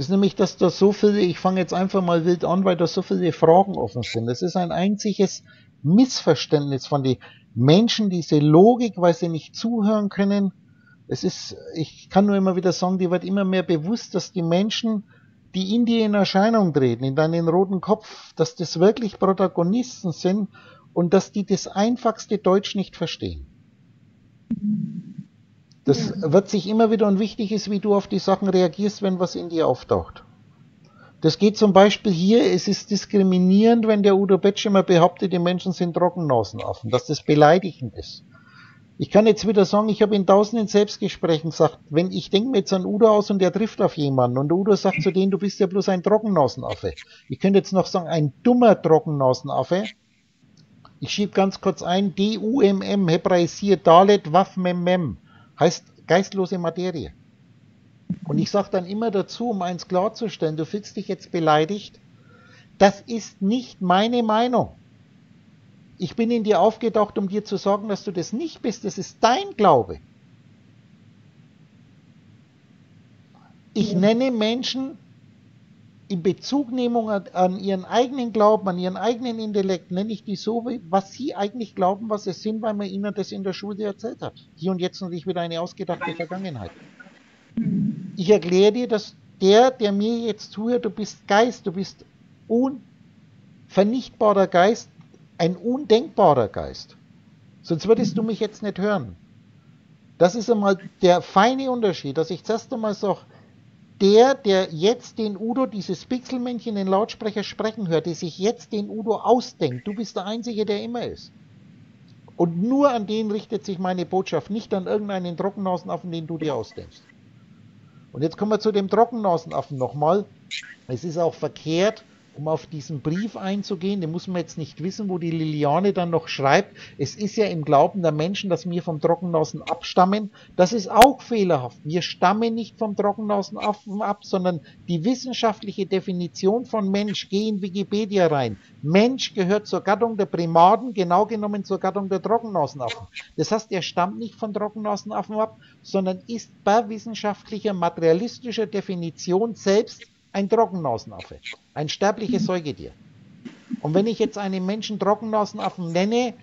Das ist nämlich, dass da so viele, ich fange jetzt einfach mal wild an, weil da so viele Fragen offen sind. Das ist ein einziges Missverständnis von den Menschen, diese Logik, weil sie nicht zuhören können. Es ist, ich kann nur immer wieder sagen, die wird immer mehr bewusst, dass die Menschen, die in dir in Erscheinung treten, in deinen roten Kopf, dass das wirklich Protagonisten sind und dass die das einfachste Deutsch nicht verstehen. Das wird sich immer wieder und wichtig ist, wie du auf die Sachen reagierst, wenn was in dir auftaucht. Das geht zum Beispiel hier, es ist diskriminierend, wenn der Udo Betschemer behauptet, die Menschen sind Trockennasenaffen, dass das beleidigend ist. Ich kann jetzt wieder sagen, ich habe in tausenden Selbstgesprächen gesagt, wenn ich denke mir jetzt an Udo aus und der trifft auf jemanden und Udo sagt zu denen, du bist ja bloß ein Trockennasenaffe. Ich könnte jetzt noch sagen, ein dummer Trockennasenaffe. Ich schiebe ganz kurz ein, D-U-M-M, hebraisiert Dalet, Waff, Mem, Mem, heißt geistlose Materie. Und ich sage dann immer dazu, um eins klarzustellen, du fühlst dich jetzt beleidigt, das ist nicht meine Meinung. Ich bin in dir aufgetaucht, um dir zu sagen, dass du das nicht bist. Das ist dein Glaube. Ich nenne Menschen in Bezugnehmung an ihren eigenen Glauben, an ihren eigenen Intellekt, nenne ich die so, was sie eigentlich glauben, was es sind, weil man ihnen das in der Schule erzählt hat. Hier und jetzt natürlich wieder eine ausgedachte Vergangenheit. Ich erkläre dir, dass der, der mir jetzt zuhört, du bist Geist, du bist unvernichtbarer Geist, ein undenkbarer Geist. Sonst würdest du mich jetzt nicht hören. Das ist einmal der feine Unterschied, dass ich zuerst einmal sage, der, der jetzt den Udo, dieses Pixelmännchen, den Lautsprecher sprechen hört, der sich jetzt den Udo ausdenkt, du bist der Einzige, der immer ist. Und nur an den richtet sich meine Botschaft, nicht an irgendeinen Trockennasenaffen, den du dir ausdenkst. Und jetzt kommen wir zu dem Trockennasenaffen nochmal. Es ist auch verkehrt, um auf diesen Brief einzugehen, den muss man jetzt nicht wissen, wo die Liliane dann noch schreibt. Es ist ja im Glauben der Menschen, dass wir vom Trockennasen abstammen. Das ist auch fehlerhaft. Wir stammen nicht vom Trockennasenaffen ab, sondern die wissenschaftliche Definition von Mensch, geh in Wikipedia rein. Mensch gehört zur Gattung der Primaten, genau genommen zur Gattung der Trockennasenaffen. Das heißt, er stammt nicht von Trockennasenaffen ab, sondern ist bei wissenschaftlicher, materialistischer Definition selbst ein Trockennasenaffe, ein sterbliches Säugetier. Und wenn ich jetzt einen Menschen Trockennasenaffen nenne,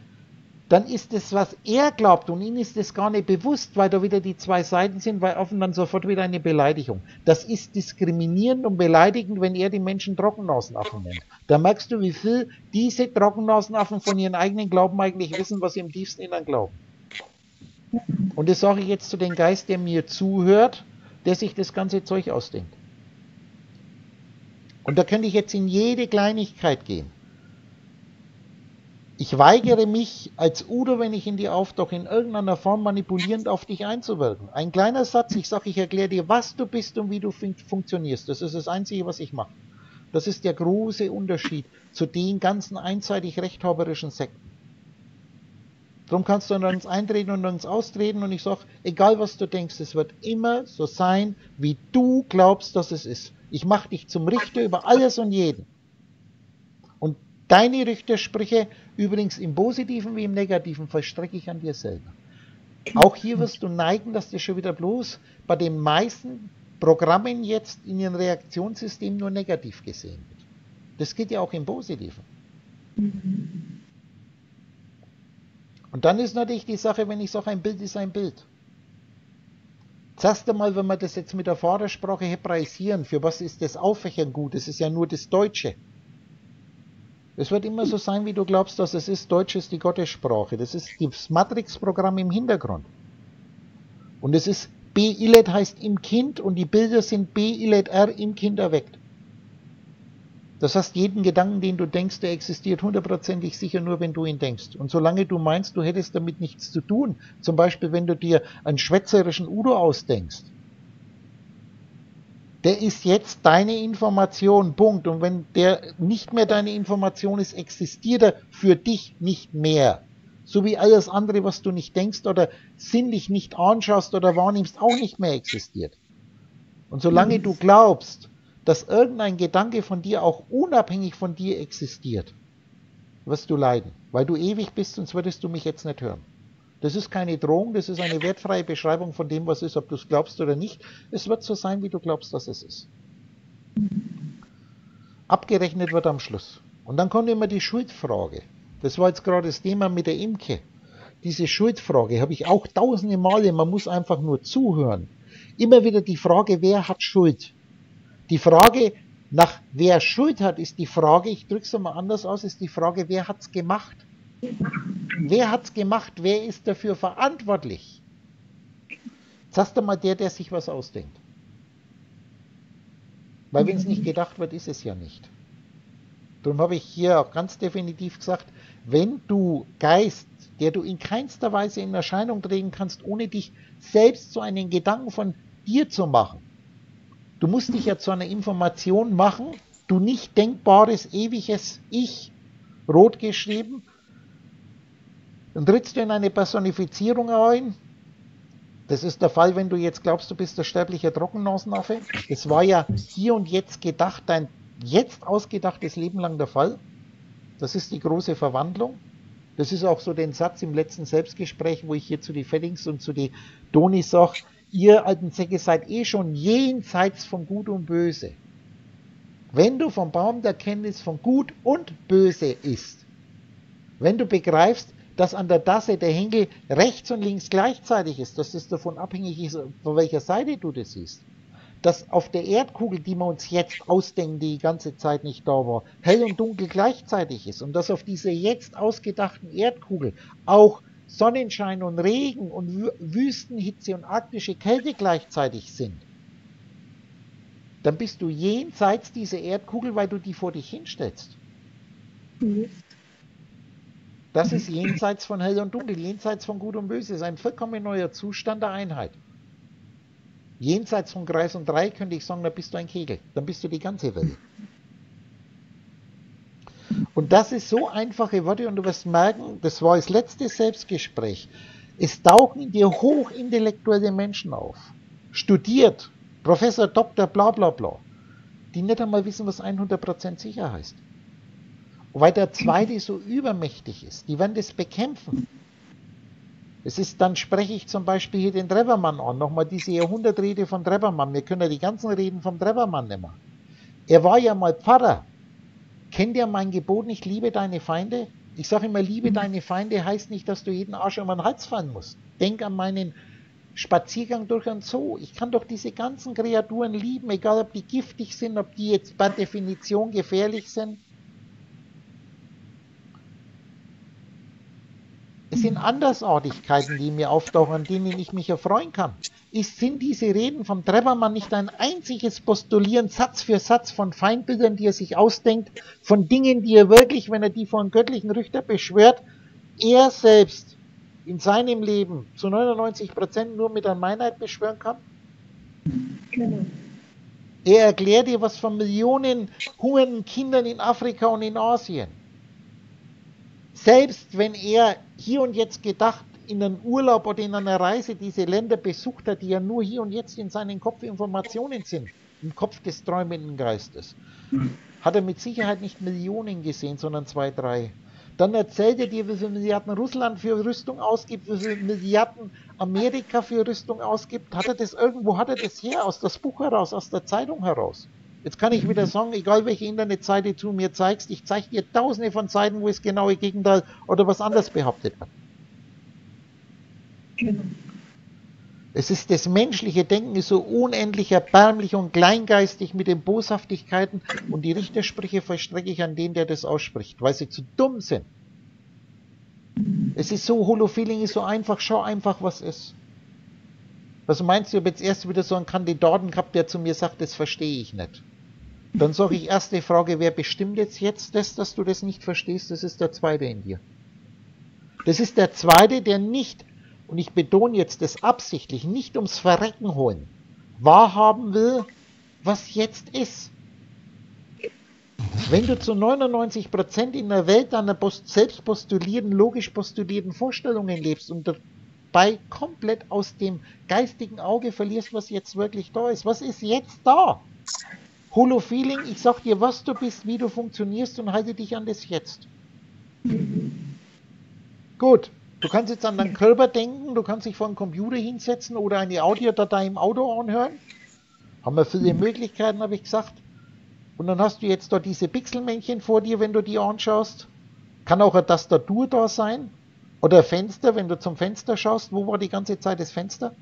dann ist es, was er glaubt und ihm ist es gar nicht bewusst, weil da wieder die zwei Seiten sind, weil offen dann sofort wieder eine Beleidigung. Das ist diskriminierend und beleidigend, wenn er die Menschen Trockennasenaffen nennt. Da merkst du, wie viel diese Trockennasenaffen von ihren eigenen Glauben eigentlich wissen, was sie im tiefsten Innern glauben. Und das sage ich jetzt zu dem Geist, der mir zuhört, der sich das ganze Zeug ausdenkt. Und da könnte ich jetzt in jede Kleinigkeit gehen. Ich weigere mich als Udo, wenn ich in dir auftauche, in irgendeiner Form manipulierend auf dich einzuwirken. Ein kleiner Satz, ich sage, ich erkläre dir, was du bist und wie du fun funktionierst. Das ist das Einzige, was ich mache. Das ist der große Unterschied zu den ganzen einseitig rechthaberischen Sekten. Darum kannst du uns eintreten und uns austreten und ich sage, egal was du denkst, es wird immer so sein, wie du glaubst, dass es ist. Ich mache dich zum Richter über alles und jeden. Und deine Richtersprüche, übrigens im positiven wie im negativen, vollstrecke ich an dir selber. Auch hier wirst du neigen, dass dir schon wieder bloß bei den meisten Programmen jetzt in ihrem Reaktionssystem nur negativ gesehen wird. Das geht ja auch im Positiven. Und dann ist natürlich die Sache, wenn ich sage, ein Bild ist ein Bild. Zuerst einmal, wenn wir das jetzt mit der Vordersprache hebraisieren, für was ist das Auffächern gut? Das ist ja nur das Deutsche. Es wird immer so sein, wie du glaubst, dass es ist. Deutsch ist die Gottessprache. Das ist das Matrix-Programm im Hintergrund. Und es ist B-Ilet heißt im Kind und die Bilder sind B-Ilet-R im Kind erweckt. Das heißt, jeden Gedanken, den du denkst, der existiert hundertprozentig sicher nur, wenn du ihn denkst. Und solange du meinst, du hättest damit nichts zu tun, zum Beispiel wenn du dir einen schwätzerischen Udo ausdenkst, der ist jetzt deine Information, Punkt. Und wenn der nicht mehr deine Information ist, existiert er für dich nicht mehr. So wie alles andere, was du nicht denkst oder sinnlich nicht anschaust oder wahrnimmst, auch nicht mehr existiert. Und solange du glaubst, dass irgendein Gedanke von dir auch unabhängig von dir existiert, wirst du leiden, weil du ewig bist, sonst würdest du mich jetzt nicht hören. Das ist keine Drohung, das ist eine wertfreie Beschreibung von dem, was ist, ob du es glaubst oder nicht. Es wird so sein, wie du glaubst, dass es ist. Abgerechnet wird am Schluss. Und dann kommt immer die Schuldfrage. Das war jetzt gerade das Thema mit der Imke. Diese Schuldfrage habe ich auch tausende Male, man muss einfach nur zuhören. Immer wieder die Frage, wer hat Schuld? Die Frage nach wer Schuld hat, ist die Frage, ich drücke es mal anders aus, ist die Frage, wer hat es gemacht? Wer hat es gemacht? Wer ist dafür verantwortlich? Sagst du mal der, der sich was ausdenkt. Weil wenn es nicht gedacht wird, ist es ja nicht. Darum habe ich hier auch ganz definitiv gesagt, wenn du Geist, der du in keinster Weise in Erscheinung treten kannst, ohne dich selbst zu einem Gedanken von dir zu machen, du musst dich ja zu einer Information machen, du nicht denkbares, ewiges Ich, rot geschrieben, dann trittst du in eine Personifizierung ein. Das ist der Fall, wenn du jetzt glaubst, du bist der sterbliche Trockennasenaffe. Das war ja hier und jetzt gedacht, dein jetzt ausgedachtes Leben lang der Fall. Das ist die große Verwandlung. Das ist auch so den Satz im letzten Selbstgespräch, wo ich hier zu die Feddings und zu die Doni sage, ihr alten Säcke seid eh schon jenseits von Gut und Böse. Wenn du vom Baum der Kenntnis von Gut und Böse isst, wenn du begreifst, dass an der Tasse der Henkel rechts und links gleichzeitig ist, dass es davon abhängig ist, von welcher Seite du das siehst. Dass auf der Erdkugel, die wir uns jetzt ausdenken, die die ganze Zeit nicht da war, hell und dunkel gleichzeitig ist und dass auf dieser jetzt ausgedachten Erdkugel auch Sonnenschein und Regen und Wüstenhitze und arktische Kälte gleichzeitig sind, dann bist du jenseits dieser Erdkugel, weil du die vor dich hinstellst. Das ist jenseits von Hell und Dunkel, jenseits von Gut und Böse. Ist ein vollkommen neuer Zustand der Einheit. Jenseits von Kreis und Drei könnte ich sagen, da bist du ein Kegel. Dann bist du die ganze Welt. Und das ist so einfache Worte und du wirst merken, das war das letzte Selbstgespräch. Es tauchen in dir hochintellektuelle Menschen auf. Studiert, Professor, Doktor, bla bla bla. Die nicht einmal wissen, was 100% sicher heißt weil der zweite so übermächtig ist. Die werden das bekämpfen. Es ist, dann spreche ich zum Beispiel hier den Trevermann an, nochmal diese Jahrhundertrede von Trevermann. Wir können ja die ganzen Reden vom Trevermann nehmen. Er war ja mal Pfarrer. Kennt ihr mein Gebot nicht, liebe deine Feinde? Ich sage immer, liebe deine Feinde heißt nicht, dass du jeden Arsch um den Hals fallen musst. Denk an meinen Spaziergang durch ein Zoo. Ich kann doch diese ganzen Kreaturen lieben, egal ob die giftig sind, ob die jetzt per Definition gefährlich sind. Es sind Andersartigkeiten, die mir auftauchen, an denen ich mich erfreuen kann. Ist, sind diese Reden vom Trebermann nicht ein einziges Postulieren Satz für Satz von Feindbildern, die er sich ausdenkt, von Dingen, die er wirklich, wenn er die vor einen göttlichen Richter beschwört, er selbst in seinem Leben zu 99 Prozent nur mit einer Meinheit beschwören kann? Genau. Er erklärt dir was von Millionen hungernden Kindern in Afrika und in Asien. Selbst wenn er hier und jetzt gedacht in einem Urlaub oder in einer Reise diese Länder besucht hat, die ja nur hier und jetzt in seinen Kopf Informationen sind, im Kopf des träumenden Geistes, hat er mit Sicherheit nicht Millionen gesehen, sondern zwei, drei. Dann erzählt er dir, wie viele Milliarden Russland für Rüstung ausgibt, wie viele Milliarden Amerika für Rüstung ausgibt. Hat er das irgendwo, hat er das her, aus das Buch heraus, aus der Zeitung heraus? Jetzt kann ich wieder sagen, egal welche Internetseite du mir zeigst, ich zeige dir tausende von Seiten, wo es genaue Gegenteil oder was anderes behauptet wird. Genau. Es ist das menschliche Denken ist so unendlich erbärmlich und kleingeistig mit den Boshaftigkeiten und die Richtersprüche vollstrecke ich an den, der das ausspricht, weil sie zu dumm sind. Es ist so, Holofeeling ist so einfach, schau einfach, was ist. Was meinst du, ich habe jetzt erst wieder so einen Kandidaten gehabt, der zu mir sagt, das verstehe ich nicht. Dann sage ich erste Frage, wer bestimmt jetzt jetzt das, dass du das nicht verstehst? Das ist der zweite in dir. Das ist der zweite, der nicht, und ich betone jetzt das absichtlich, nicht ums Verrecken holen, wahrhaben will, was jetzt ist. Wenn du zu 99% in der Welt deiner selbst postulierten, logisch postulierten Vorstellungen lebst und dabei komplett aus dem geistigen Auge verlierst, was jetzt wirklich da ist, was ist jetzt da? Holo-Feeling, ich sag dir, was du bist, wie du funktionierst und halte dich an das Jetzt. Gut, du kannst jetzt an deinen Körper denken, du kannst dich vor einen Computer hinsetzen oder eine Audiodatei im Auto anhören. Haben wir viele Möglichkeiten, habe ich gesagt. Und dann hast du jetzt da diese Pixelmännchen vor dir, wenn du die anschaust. Kann auch eine Tastatur da sein. Oder ein Fenster, wenn du zum Fenster schaust. Wo war die ganze Zeit das Fenster?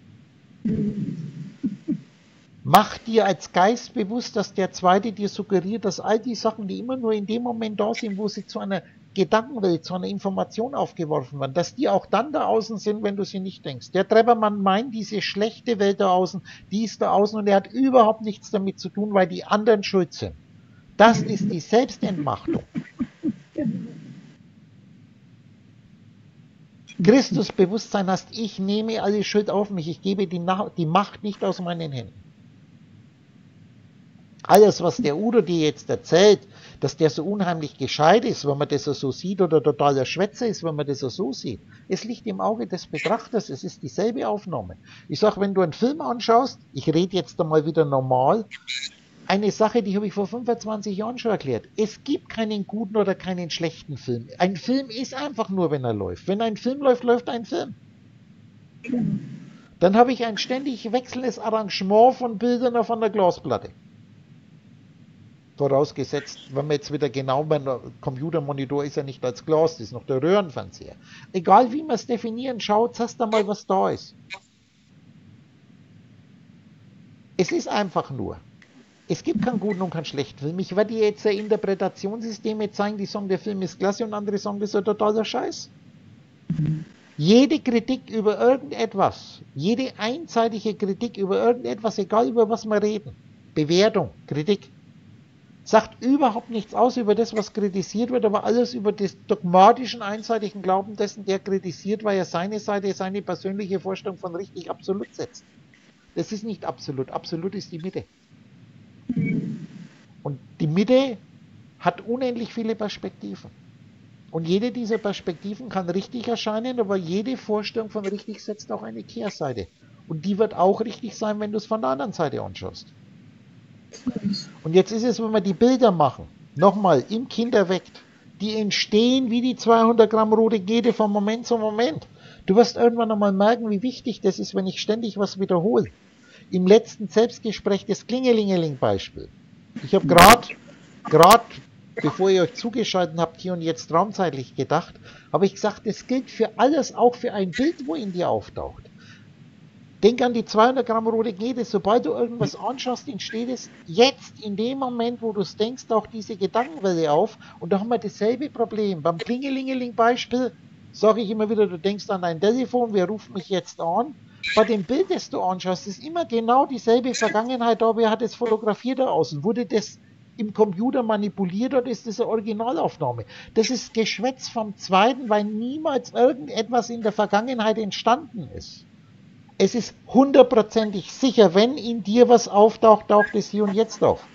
Mach dir als Geist bewusst, dass der Zweite dir suggeriert, dass all die Sachen, die immer nur in dem Moment da sind, wo sie zu einer Gedankenwelt, zu einer Information aufgeworfen werden, dass die auch dann da außen sind, wenn du sie nicht denkst. Der Trebermann meint, diese schlechte Welt da außen, die ist da außen und er hat überhaupt nichts damit zu tun, weil die anderen schuld sind. Das ist die Selbstentmachtung. Christusbewusstsein heißt, ich nehme alle Schuld auf mich, ich gebe die, die Macht nicht aus meinen Händen. Alles, was der Udo dir jetzt erzählt, dass der so unheimlich gescheit ist, wenn man das so sieht, oder totaler Schwätzer ist, wenn man das so sieht. Es liegt im Auge des Betrachters, es ist dieselbe Aufnahme. Ich sage, wenn du einen Film anschaust, ich rede jetzt einmal wieder normal, eine Sache, die habe ich vor 25 Jahren schon erklärt. Es gibt keinen guten oder keinen schlechten Film. Ein Film ist einfach nur, wenn er läuft. Wenn ein Film läuft, läuft ein Film. Dann habe ich ein ständig wechselndes Arrangement von Bildern auf einer Glasplatte. Vorausgesetzt, wenn man jetzt wieder genau bei einem Computermonitor ist ja nicht als Glas, das ist noch der Röhrenfernseher. Egal wie man es definieren, schaut erst einmal, was da ist. Es ist einfach nur. Es gibt keinen guten und keinen schlechten Film. Ich werde dir jetzt Interpretationssysteme zeigen, die sagen, der Film ist klasse und andere sagen, das ist ein totaler Scheiß. Jede Kritik über irgendetwas, jede einseitige Kritik über irgendetwas, egal über was wir reden, Bewertung, Kritik, sagt überhaupt nichts aus über das, was kritisiert wird, aber alles über das dogmatischen, einseitigen Glauben dessen, der kritisiert, weil er seine Seite, seine persönliche Vorstellung von richtig absolut setzt. Das ist nicht absolut. Absolut ist die Mitte. Und die Mitte hat unendlich viele Perspektiven. Und jede dieser Perspektiven kann richtig erscheinen, aber jede Vorstellung von richtig setzt auch eine Kehrseite. Und die wird auch richtig sein, wenn du es von der anderen Seite anschaust. Und jetzt ist es, wenn wir die Bilder machen, nochmal im Kinderweckt, die entstehen wie die 200 Gramm rote Gede von Moment zu Moment. Du wirst irgendwann einmal merken, wie wichtig das ist, wenn ich ständig was wiederhole. Im letzten Selbstgespräch das Klingelingeling-Beispiel. Ich habe gerade, gerade bevor ihr euch zugeschaltet habt, hier und jetzt raumzeitlich gedacht, habe ich gesagt, das gilt für alles, auch für ein Bild, wo in dir auftaucht. Denk an die 200 Gramm rote Gede. Sobald du irgendwas anschaust, entsteht es jetzt in dem Moment, wo du es denkst, auch diese Gedankenwelle auf. Und da haben wir dasselbe Problem. Beim Klingelingeling-Beispiel sage ich immer wieder, du denkst an dein Telefon, wer ruft mich jetzt an? Bei dem Bild, das du anschaust, ist immer genau dieselbe Vergangenheit da. Wer hat es fotografiert da außen? Wurde das im Computer manipuliert oder ist das eine Originalaufnahme? Das ist Geschwätz vom Zweiten, weil niemals irgendetwas in der Vergangenheit entstanden ist. Es ist hundertprozentig sicher, wenn in dir was auftaucht, taucht es hier und jetzt auf.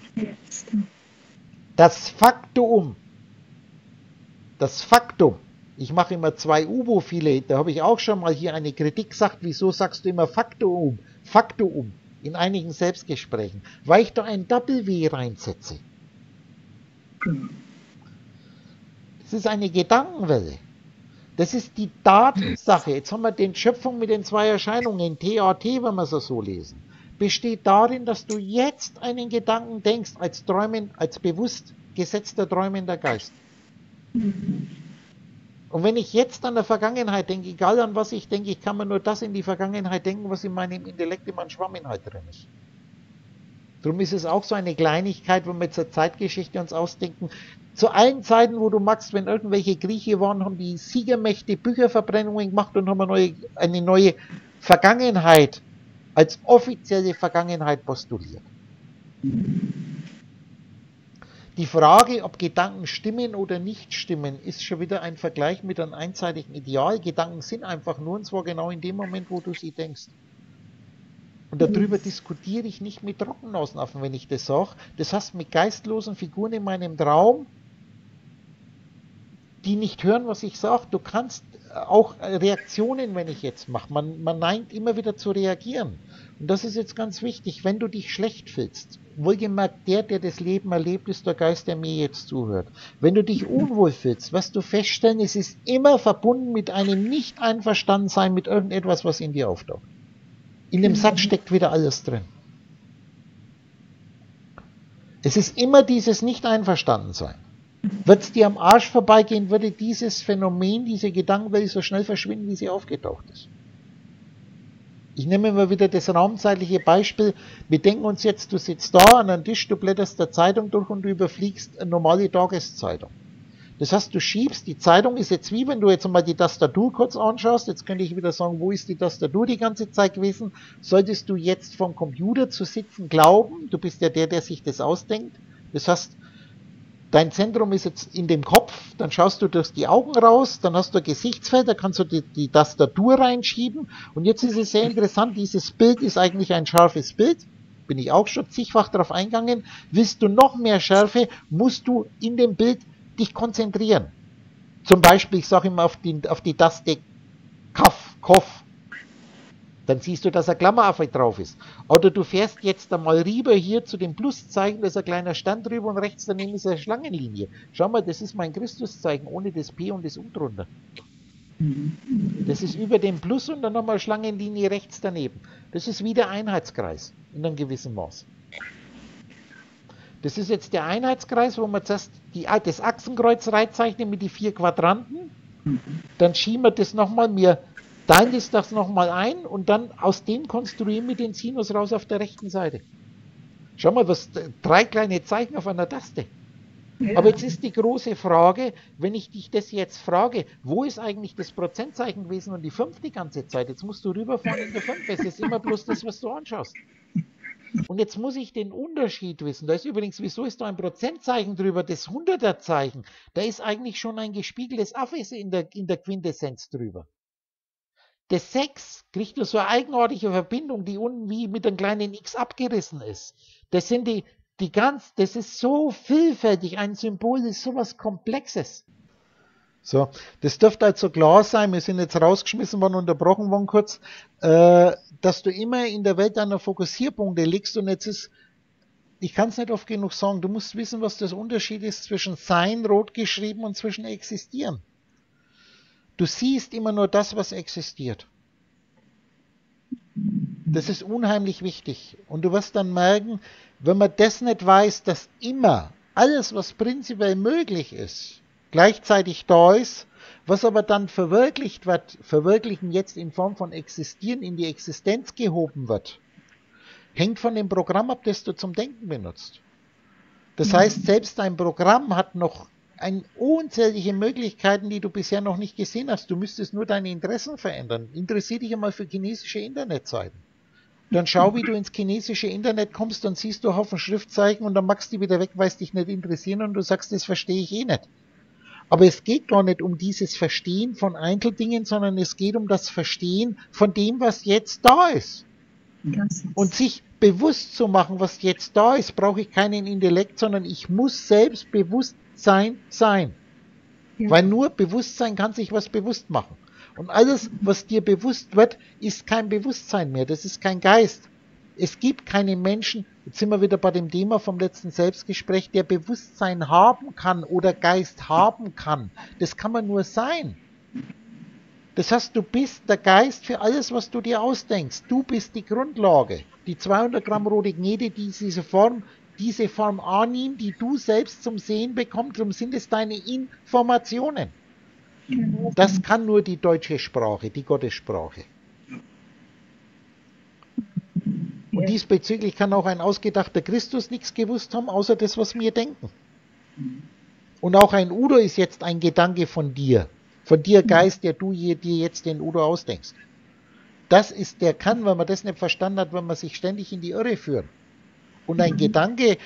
Das Faktum, das Faktum, ich mache immer zwei U-Boot-File, da habe ich auch schon mal hier eine Kritik gesagt, wieso sagst du immer Faktum, Faktum in einigen Selbstgesprächen, weil ich da ein W reinsetze. Es ist eine Gedankenwelle. Das ist die Datensache. Jetzt haben wir den Schöpfung mit den zwei Erscheinungen, TAT, wenn wir es so lesen. Besteht darin, dass du jetzt einen Gedanken denkst, als träumen, als bewusst gesetzter träumender Geist. Und wenn ich jetzt an der Vergangenheit denke, egal an was ich denke, ich kann mir nur das in die Vergangenheit denken, was in meinem Intellekt, in meinem Schwamminhalt drin ist. Darum ist es auch so eine Kleinigkeit, wenn wir zur Zeitgeschichte uns ausdenken. Zu allen Zeiten, wo du magst, wenn irgendwelche Grieche waren, haben die Siegermächte Bücherverbrennungen gemacht und haben eine neue, eine neue Vergangenheit als offizielle Vergangenheit postuliert. Die Frage, ob Gedanken stimmen oder nicht stimmen, ist schon wieder ein Vergleich mit einem einseitigen Ideal. Gedanken sind einfach nur, und zwar genau in dem Moment, wo du sie denkst. Und darüber diskutiere ich nicht mit Trockenausaffen, wenn ich das sage. Das heißt, mit geistlosen Figuren in meinem Traum, die nicht hören, was ich sage. Du kannst auch Reaktionen, wenn ich jetzt mache. Man, man neigt immer wieder zu reagieren. Und das ist jetzt ganz wichtig, wenn du dich schlecht fühlst. Wohlgemerkt, der, der das Leben erlebt, ist der Geist, der mir jetzt zuhört. Wenn du dich unwohl fühlst, wirst du feststellen, es ist immer verbunden mit einem Nicht-Einverstandensein mit irgendetwas, was in dir auftaucht. In dem Satz steckt wieder alles drin. Es ist immer dieses Nicht-Einverstanden-Sein. Wird es dir am Arsch vorbeigehen, würde dieses Phänomen, diese Gedankenwelt so schnell verschwinden, wie sie aufgetaucht ist. Ich nehme mal wieder das raumzeitliche Beispiel. Wir denken uns jetzt, du sitzt da an einem Tisch, du blätterst der Zeitung durch und du überfliegst eine normale Tageszeitung. Das heißt, du schiebst, die Zeitung ist jetzt wie wenn du jetzt mal die Tastatur kurz anschaust, jetzt könnte ich wieder sagen, wo ist die Tastatur die ganze Zeit gewesen? Solltest du jetzt vom Computer zu sitzen glauben, du bist ja der, der sich das ausdenkt. Das heißt, dein Zentrum ist jetzt in dem Kopf, dann schaust du durch die Augen raus, dann hast du ein Gesichtsfeld, da kannst du die, die Tastatur reinschieben. Und jetzt ist es sehr interessant, dieses Bild ist eigentlich ein scharfes Bild. Bin ich auch schon zigfach darauf eingegangen. Willst du noch mehr Schärfe, musst du in dem Bild dich konzentrieren. Zum Beispiel, ich sage immer auf die, auf die Taste Kaff, Koff, dann siehst du, dass ein Klammeraffe drauf ist. Oder du fährst jetzt einmal rüber hier zu dem Pluszeichen, da ist ein kleiner Stand drüber und rechts daneben ist eine Schlangenlinie. Schau mal, das ist mein Christuszeichen ohne das P und das U drunter. Das ist über dem Plus und dann nochmal Schlangenlinie rechts daneben. Das ist wie der Einheitskreis in einem gewissen Maß. Das ist jetzt der Einheitskreis, wo wir zuerst die, das Achsenkreuz reinzeichnen mit die vier Quadranten. Dann schieben wir das nochmal, mir teilen das, das nochmal ein und dann aus dem konstruieren wir den Sinus raus auf der rechten Seite. Schau mal, was drei kleine Zeichen auf einer Taste. Ja. Aber jetzt ist die große Frage, wenn ich dich das jetzt frage, wo ist eigentlich das Prozentzeichen gewesen und die 5 die ganze Zeit? Jetzt musst du rüberfahren in der 5. Es ist immer bloß das, was du anschaust. Und jetzt muss ich den Unterschied wissen. Da ist übrigens, wieso ist da ein Prozentzeichen drüber? Das 100er Zeichen, da ist eigentlich schon ein gespiegeltes Affes in der, in der Quintessenz drüber. Das 6 kriegt nur so eine eigenartige Verbindung, die unten wie mit einem kleinen X abgerissen ist. Das sind die, die ganz, das ist so vielfältig, ein Symbol ist sowas Komplexes. So, das dürfte also klar sein, wir sind jetzt rausgeschmissen worden, unterbrochen worden kurz, äh, dass du immer in der Welt deiner Fokussierpunkte liegst und jetzt ist, ich kann es nicht oft genug sagen, du musst wissen, was das Unterschied ist zwischen sein, rot geschrieben und zwischen existieren. Du siehst immer nur das, was existiert. Das ist unheimlich wichtig. Und du wirst dann merken, wenn man das nicht weiß, dass immer alles, was prinzipiell möglich ist, gleichzeitig da ist, was aber dann verwirklicht wird, verwirklichen jetzt in Form von Existieren in die Existenz gehoben wird, hängt von dem Programm ab, das du zum Denken benutzt. Das heißt, selbst dein Programm hat noch ein unzählige Möglichkeiten, die du bisher noch nicht gesehen hast. Du müsstest nur deine Interessen verändern. Interessier dich einmal für chinesische Internetseiten. Dann schau, wie du ins chinesische Internet kommst, dann siehst du Haufen Schriftzeichen und dann machst du die wieder weg, weil es dich nicht interessieren und du sagst, das verstehe ich eh nicht. Aber es geht gar nicht um dieses Verstehen von Einzeldingen, sondern es geht um das Verstehen von dem, was jetzt da ist. Und sich bewusst zu machen, was jetzt da ist, brauche ich keinen Intellekt, sondern ich muss selbst bewusst sein, sein. Ja. Weil nur Bewusstsein kann sich was bewusst machen. Und alles, was dir bewusst wird, ist kein Bewusstsein mehr. Das ist kein Geist. Es gibt keine Menschen, jetzt sind wir wieder bei dem Thema vom letzten Selbstgespräch, der Bewusstsein haben kann oder Geist haben kann. Das kann man nur sein. Das heißt, du bist der Geist für alles, was du dir ausdenkst. Du bist die Grundlage. Die 200 Gramm rote Gnede, die diese Form diese Form annimmt, die du selbst zum Sehen bekommst, darum sind es deine Informationen. Das kann nur die deutsche Sprache, die Gottessprache. Und diesbezüglich kann auch ein ausgedachter Christus nichts gewusst haben, außer das, was wir denken. Und auch ein Udo ist jetzt ein Gedanke von dir, von dir Geist, der du dir jetzt den Udo ausdenkst. Das ist, der kann, wenn man das nicht verstanden hat, wenn man sich ständig in die Irre führt. Und ein mhm. Gedanke,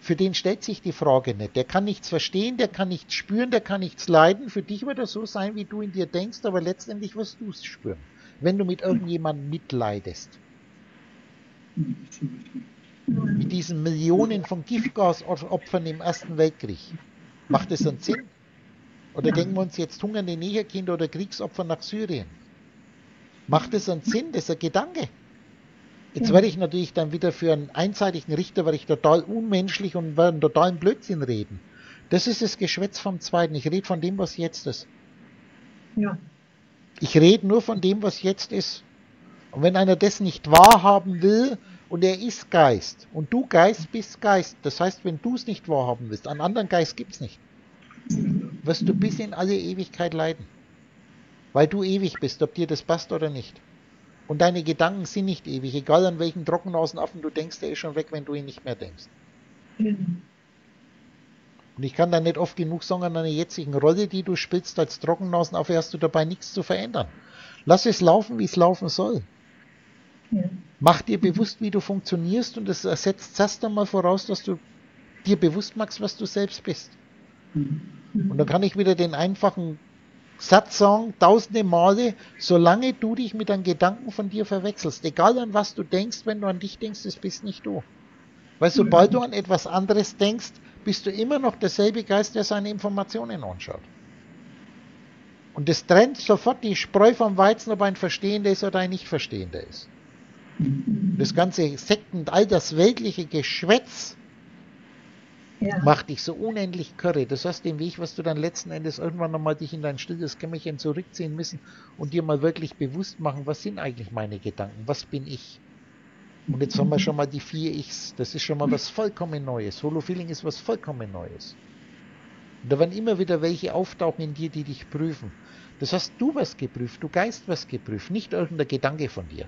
für den stellt sich die Frage nicht. Der kann nichts verstehen, der kann nichts spüren, der kann nichts leiden. Für dich wird er so sein, wie du in dir denkst, aber letztendlich wirst du es spüren, wenn du mit irgendjemandem mitleidest. Mit diesen Millionen von Giftgasopfern im Ersten Weltkrieg. Macht das einen Sinn? Oder denken wir uns jetzt hungernde Negerkinder oder Kriegsopfer nach Syrien? Macht das einen Sinn? Das ist ein Gedanke. Jetzt werde ich natürlich dann wieder für einen einseitigen Richter, werde ich total unmenschlich und werde einen totalen Blödsinn reden. Das ist das Geschwätz vom Zweiten. Ich rede von dem, was jetzt ist. Ja. Ich rede nur von dem, was jetzt ist. Und wenn einer das nicht wahrhaben will und er ist Geist. Und du Geist bist Geist. Das heißt, wenn du es nicht wahrhaben willst, einen anderen Geist gibt es nicht, wirst du bis in alle Ewigkeit leiden. Weil du ewig bist, ob dir das passt oder nicht. Und deine Gedanken sind nicht ewig, egal an welchen Trockenausenaffen du denkst, der ist schon weg, wenn du ihn nicht mehr denkst. Und ich kann da nicht oft genug sagen, an deiner jetzigen Rolle, die du spielst als Trockenausenaffe, hast du dabei nichts zu verändern. Lass es laufen, wie es laufen soll. Ja. Mach dir bewusst, wie du funktionierst und es setzt erst einmal voraus, dass du dir bewusst machst, was du selbst bist. Mhm. Und dann kann ich wieder den einfachen Satz sagen, tausende Male, solange du dich mit einem Gedanken von dir verwechselst, egal an was du denkst, wenn du an dich denkst, das bist nicht du. Weil sobald du an etwas anderes denkst, bist du immer noch derselbe Geist, der seine Informationen anschaut. Und das trennt sofort die Spreu vom Weizen, ob ein Verstehender ist oder ein Nicht-Verstehender ist. Das ganze Sekten, all das weltliche Geschwätz ja. macht dich so unendlich körre. Das heißt, den Weg, was du dann letzten Endes irgendwann nochmal dich in dein stilles Kämmerchen zurückziehen müssen und dir mal wirklich bewusst machen, was sind eigentlich meine Gedanken, was bin ich. Und jetzt haben wir schon mal die vier Ichs. Das ist schon mal was vollkommen Neues. Holo-Feeling ist was vollkommen Neues. Und da werden immer wieder welche auftauchen in dir, die dich prüfen. Das hast du was geprüft, du Geist was geprüft, nicht irgendein Gedanke von dir.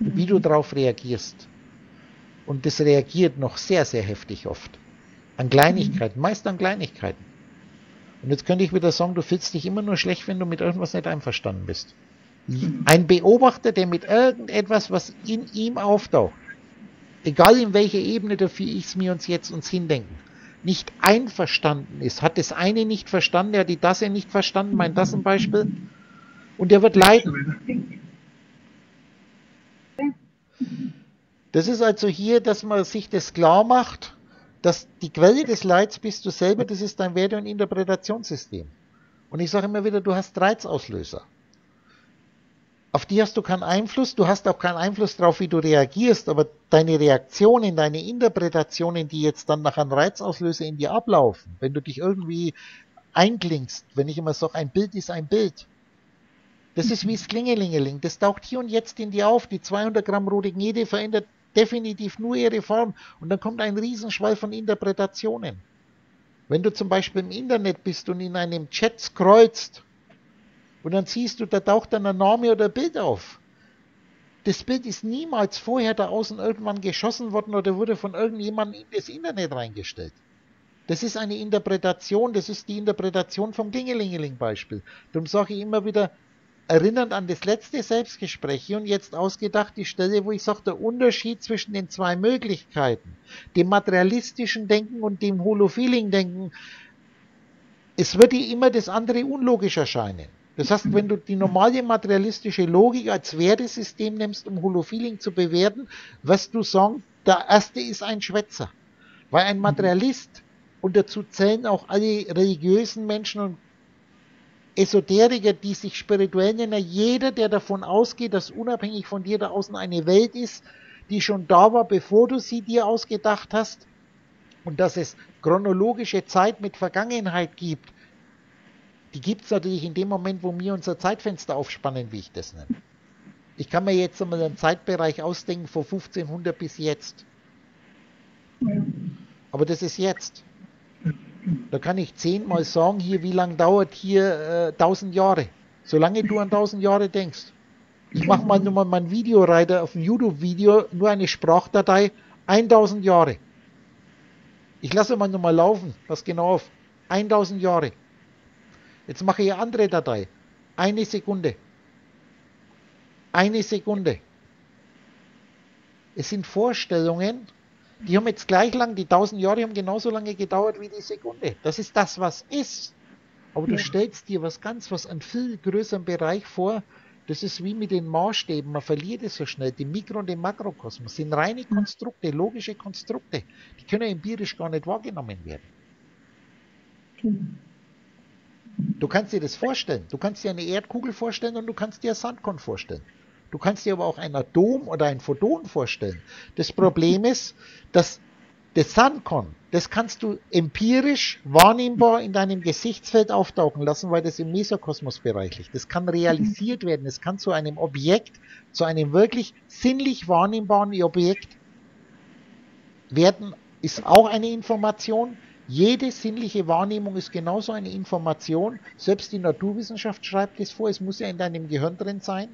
Wie du darauf reagierst. Und das reagiert noch sehr, sehr heftig oft. An Kleinigkeiten, meist an Kleinigkeiten. Und jetzt könnte ich wieder sagen, du fühlst dich immer nur schlecht, wenn du mit irgendwas nicht einverstanden bist. Ein Beobachter, der mit irgendetwas, was in ihm auftaucht, egal in welcher Ebene dafür ich es mir uns jetzt uns hindenken, nicht einverstanden ist, hat das eine nicht verstanden, er hat die Dasse nicht verstanden, mein das ein Beispiel, und er wird leiden. Das ist also hier, dass man sich das klar macht, dass die Quelle des Leids bist du selber, das ist dein Werte- und Interpretationssystem. Und ich sage immer wieder, du hast Reizauslöser. Auf die hast du keinen Einfluss, du hast auch keinen Einfluss darauf, wie du reagierst, aber deine Reaktionen, deine Interpretationen, die jetzt dann nach einem Reizauslöser in dir ablaufen, wenn du dich irgendwie einklingst, wenn ich immer sage, ein Bild ist ein Bild. Das ist wie das Klingelingeling, das taucht hier und jetzt in dir auf. Die 200 Gramm rote Gnede verändert definitiv nur ihre Form und dann kommt ein Riesenschwall von Interpretationen. Wenn du zum Beispiel im Internet bist und in einem Chat scrollst und dann siehst du, da taucht dann ein Name oder ein Bild auf. Das Bild ist niemals vorher da außen irgendwann geschossen worden oder wurde von irgendjemandem in das Internet reingestellt. Das ist eine Interpretation, das ist die Interpretation vom Klingelingeling-Beispiel. Darum sage ich immer wieder, erinnernd an das letzte Selbstgespräch und jetzt ausgedacht die Stelle, wo ich sage, der Unterschied zwischen den zwei Möglichkeiten, dem materialistischen Denken und dem Holofeeling-Denken, es wird dir immer das andere unlogisch erscheinen. Das heißt, wenn du die normale materialistische Logik als Wertesystem nimmst, um Holofeeling zu bewerten, wirst du sagen, der erste ist ein Schwätzer. Weil ein Materialist, und dazu zählen auch alle religiösen Menschen und Esoteriker, die sich spirituell nennen, jeder, der davon ausgeht, dass unabhängig von dir da außen eine Welt ist, die schon da war, bevor du sie dir ausgedacht hast, und dass es chronologische Zeit mit Vergangenheit gibt, die gibt es natürlich in dem Moment, wo wir unser Zeitfenster aufspannen, wie ich das nenne. Ich kann mir jetzt einmal einen Zeitbereich ausdenken von 1500 bis jetzt. Aber das ist jetzt. Da kann ich zehnmal sagen, hier, wie lange dauert hier äh, 1000 Jahre. Solange du an 1000 Jahre denkst. Ich mache mal nur mal mein Videoreiter auf dem YouTube-Video, nur eine Sprachdatei, 1000 Jahre. Ich lasse mal nur mal laufen, pass genau auf. 1000 Jahre. Jetzt mache ich eine andere Datei. Eine Sekunde. Eine Sekunde. Es sind Vorstellungen, die haben jetzt gleich lang, die tausend Jahre haben genauso lange gedauert wie die Sekunde. Das ist das, was ist. Aber du ja. stellst dir was ganz, was einen viel größeren Bereich vor. Das ist wie mit den Maßstäben. Man verliert es so schnell. Die Mikro- und den Makrokosmos sind reine Konstrukte, logische Konstrukte. Die können empirisch gar nicht wahrgenommen werden. Du kannst dir das vorstellen. Du kannst dir eine Erdkugel vorstellen und du kannst dir Sandkorn vorstellen. Du kannst dir aber auch ein Atom oder ein Photon vorstellen. Das Problem ist, dass das Sandkorn, das kannst du empirisch wahrnehmbar in deinem Gesichtsfeld auftauchen lassen, weil das im Mesokosmos-Bereich liegt. Das kann realisiert werden. Es kann zu einem Objekt, zu einem wirklich sinnlich wahrnehmbaren Objekt werden, ist auch eine Information. Jede sinnliche Wahrnehmung ist genauso eine Information. Selbst die Naturwissenschaft schreibt es vor, es muss ja in deinem Gehirn drin sein.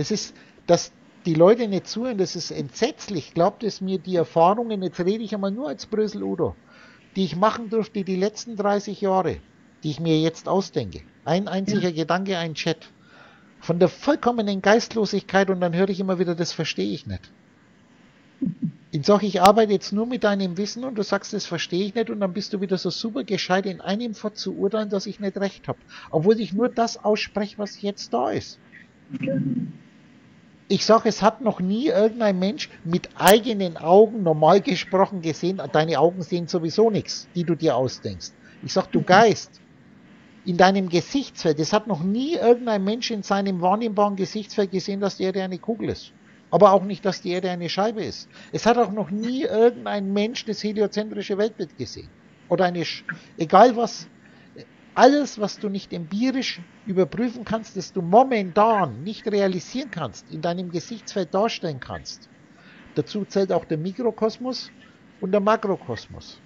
Das ist, dass die Leute nicht zuhören, das ist entsetzlich. Glaubt es mir, die Erfahrungen, jetzt rede ich einmal nur als Brösel Udo, die ich machen durfte die letzten 30 Jahre, die ich mir jetzt ausdenke. Ein einziger ja. Gedanke, ein Chat. Von der vollkommenen Geistlosigkeit und dann höre ich immer wieder, das verstehe ich nicht. Ich sage, ich arbeite jetzt nur mit deinem Wissen und du sagst, das verstehe ich nicht und dann bist du wieder so super gescheit in einem Fort zu urteilen, dass ich nicht recht habe. Obwohl ich nur das ausspreche, was jetzt da ist. Ich sage, es hat noch nie irgendein Mensch mit eigenen Augen normal gesprochen gesehen. Deine Augen sehen sowieso nichts, die du dir ausdenkst. Ich sage, du Geist, in deinem Gesichtsfeld, es hat noch nie irgendein Mensch in seinem wahrnehmbaren Gesichtsfeld gesehen, dass die Erde eine Kugel ist. Aber auch nicht, dass die Erde eine Scheibe ist. Es hat auch noch nie irgendein Mensch das heliozentrische Weltbild gesehen. Oder eine, Sch egal was, alles, was du nicht empirisch überprüfen kannst, das du momentan nicht realisieren kannst, in deinem Gesichtsfeld darstellen kannst. Dazu zählt auch der Mikrokosmos und der Makrokosmos.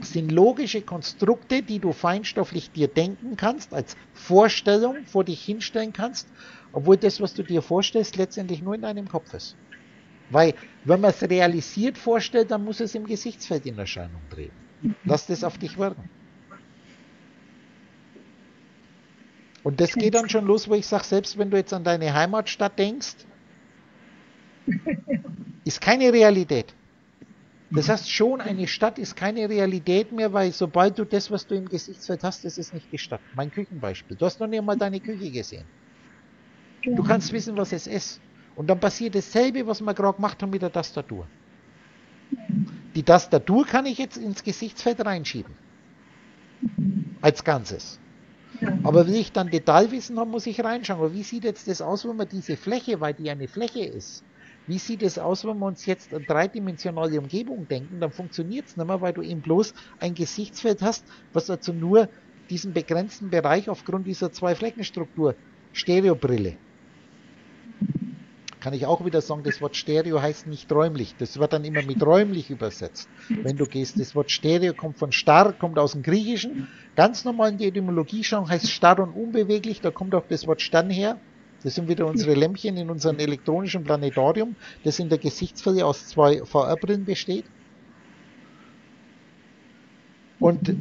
Das sind logische Konstrukte, die du feinstofflich dir denken kannst, als Vorstellung vor dich hinstellen kannst, obwohl das, was du dir vorstellst, letztendlich nur in deinem Kopf ist. Weil, wenn man es realisiert vorstellt, dann muss es im Gesichtsfeld in Erscheinung treten. Lass das auf dich wirken. Und das geht dann schon los, wo ich sage, selbst wenn du jetzt an deine Heimatstadt denkst, ist keine Realität. Das heißt, schon eine Stadt ist keine Realität mehr, weil sobald du das, was du im Gesichtsfeld hast, das ist nicht die Stadt. Mein Küchenbeispiel. Du hast noch nicht mal deine Küche gesehen. Du kannst wissen, was es ist. Und dann passiert dasselbe, was wir gerade gemacht haben mit der Tastatur. Die Tastatur kann ich jetzt ins Gesichtsfeld reinschieben. Als Ganzes. Aber will ich dann Detailwissen haben, muss ich reinschauen. Aber wie sieht jetzt das aus, wenn man diese Fläche, weil die eine Fläche ist, wie sieht es aus, wenn wir uns jetzt an dreidimensionale Umgebung denken? Dann funktioniert es nicht mehr, weil du eben bloß ein Gesichtsfeld hast, was also nur diesen begrenzten Bereich aufgrund dieser zwei Fleckenstruktur, Stereobrille, kann ich auch wieder sagen, das Wort Stereo heißt nicht räumlich. Das wird dann immer mit räumlich übersetzt. Wenn du gehst, das Wort Stereo kommt von starr, kommt aus dem Griechischen. Ganz normal in die Etymologie schauen, heißt starr und unbeweglich. Da kommt auch das Wort Stern her. Das sind wieder unsere Lämpchen in unserem elektronischen Planetarium, das in der Gesichtsfläche aus zwei VR-Brillen besteht. Und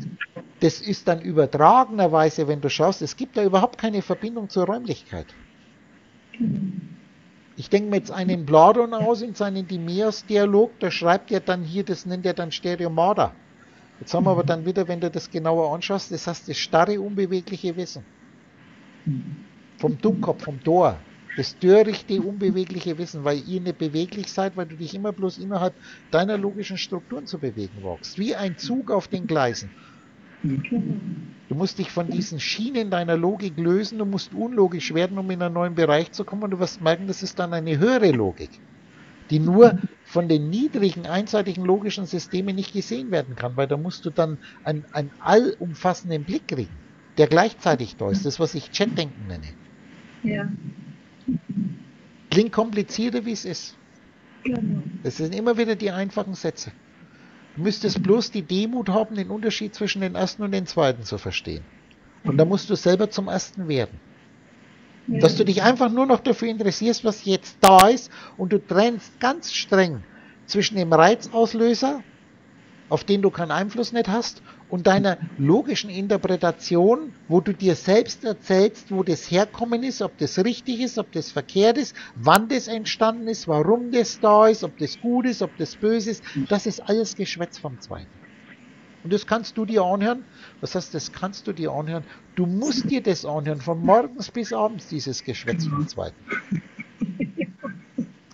das ist dann übertragenerweise, wenn du schaust, es gibt da überhaupt keine Verbindung zur Räumlichkeit. Ich denke mir jetzt einen Platon aus in seinen Timaeus-Dialog, da schreibt er dann hier, das nennt er dann Stereomada. Jetzt haben wir aber dann wieder, wenn du das genauer anschaust, das heißt das starre, unbewegliche Wissen. Vom Dummkopf, vom Tor. Das törichte, unbewegliche Wissen, weil ihr nicht beweglich seid, weil du dich immer bloß innerhalb deiner logischen Strukturen zu bewegen wagst. Wie ein Zug auf den Gleisen. Du musst dich von diesen Schienen deiner Logik lösen, du musst unlogisch werden, um in einen neuen Bereich zu kommen und du wirst merken, das ist dann eine höhere Logik, die nur von den niedrigen, einseitigen logischen Systemen nicht gesehen werden kann, weil da musst du dann einen, einen allumfassenden Blick kriegen, der gleichzeitig da ist, das was ich Chatdenken nenne. Ja. Klingt komplizierter, wie es ist. Genau. Das sind immer wieder die einfachen Sätze. Du müsstest bloß die Demut haben, den Unterschied zwischen den ersten und den zweiten zu verstehen. Und da musst du selber zum ersten werden. Ja. Dass du dich einfach nur noch dafür interessierst, was jetzt da ist und du trennst ganz streng zwischen dem Reizauslöser auf den du keinen Einfluss nicht hast, und deiner logischen Interpretation, wo du dir selbst erzählst, wo das herkommen ist, ob das richtig ist, ob das verkehrt ist, wann das entstanden ist, warum das da ist, ob das gut ist, ob das böse ist, das ist alles Geschwätz vom Zweiten. Und das kannst du dir anhören. Was heißt, das kannst du dir anhören? Du musst dir das anhören, von morgens bis abends, dieses Geschwätz vom Zweiten.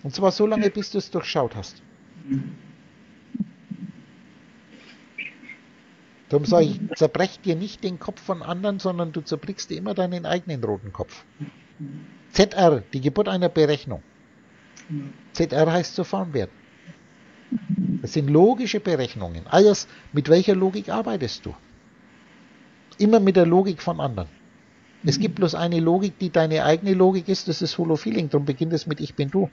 Und zwar so lange, bis du es durchschaut hast. Darum sage ich, zerbrech dir nicht den Kopf von anderen, sondern du zerbrichst dir immer deinen eigenen roten Kopf. ZR, die Geburt einer Berechnung. ZR heißt zu fahren werden. Das sind logische Berechnungen. Alles, mit welcher Logik arbeitest du? Immer mit der Logik von anderen. Es gibt bloß eine Logik, die deine eigene Logik ist, das ist Holo Feeling, darum beginnt es mit Ich bin du.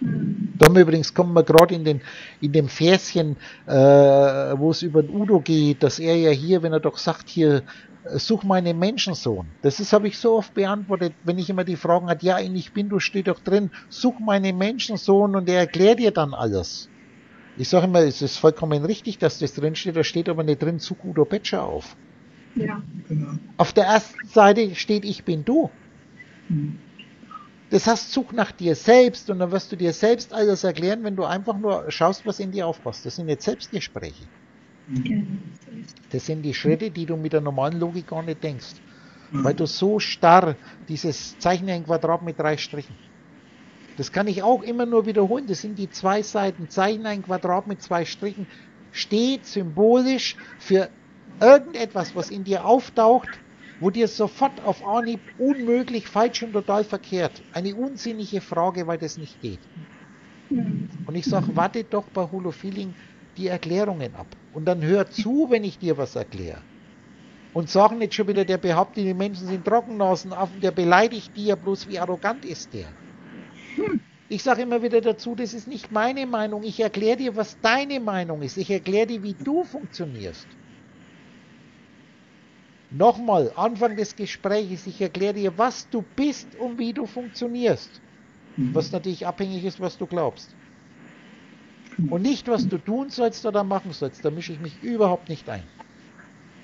Da haben wir übrigens, kommen wir gerade in, den, in dem Verschen, äh, wo es über den Udo geht, dass er ja hier, wenn er doch sagt, hier, äh, such meinen Menschensohn. Das ist, habe ich so oft beantwortet, wenn ich immer die Fragen hatte, ja, in ich bin, du steht doch drin, such meinen Menschensohn und er erklärt dir dann alles. Ich sage immer, es ist vollkommen richtig, dass das drin steht, da steht aber nicht drin, such Udo Betscher auf. Ja, genau. Auf der ersten Seite steht, ich bin du. Hm. Das heißt, such nach dir selbst und dann wirst du dir selbst alles erklären, wenn du einfach nur schaust, was in dir aufpasst. Das sind jetzt Selbstgespräche. Das sind die Schritte, die du mit der normalen Logik gar nicht denkst. Mhm. Weil du so starr dieses Zeichnen ein Quadrat mit drei Strichen. Das kann ich auch immer nur wiederholen. Das sind die zwei Seiten. Zeichnen ein Quadrat mit zwei Strichen steht symbolisch für irgendetwas, was in dir auftaucht, wo dir sofort auf Anhieb unmöglich, falsch und total verkehrt. Eine unsinnige Frage, weil das nicht geht. Und ich sage, warte doch bei Holofeeling die Erklärungen ab. Und dann hör zu, wenn ich dir was erkläre. Und sag nicht schon wieder, der behauptet, die Menschen sind Trockennasenaffen, der beleidigt die ja bloß, wie arrogant ist der. Ich sage immer wieder dazu, das ist nicht meine Meinung. Ich erkläre dir, was deine Meinung ist. Ich erkläre dir, wie du funktionierst. Nochmal, Anfang des Gesprächs, ich erkläre dir, was du bist und wie du funktionierst. Mhm. Was natürlich abhängig ist, was du glaubst. Und nicht, was du tun sollst oder machen sollst. Da mische ich mich überhaupt nicht ein.